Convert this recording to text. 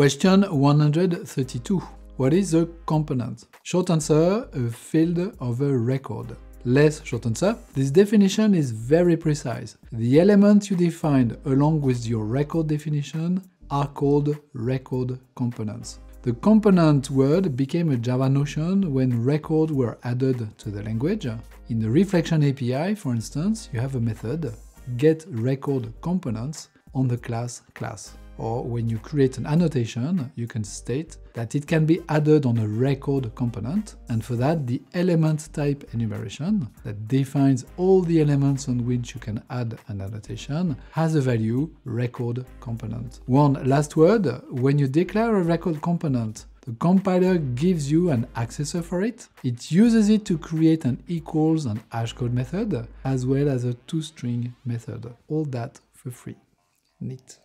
Question 132. What is a component? Short answer, a field of a record. Less short answer, this definition is very precise. The elements you defined along with your record definition are called record components. The component word became a Java notion when records were added to the language. In the Reflection API, for instance, you have a method, getRecordComponents, on the class class or when you create an annotation, you can state that it can be added on a record component, and for that the element type enumeration that defines all the elements on which you can add an annotation has a value record component. One last word, when you declare a record component, the compiler gives you an accessor for it. It uses it to create an equals and hashcode method, as well as a toString method. All that for free. Neat.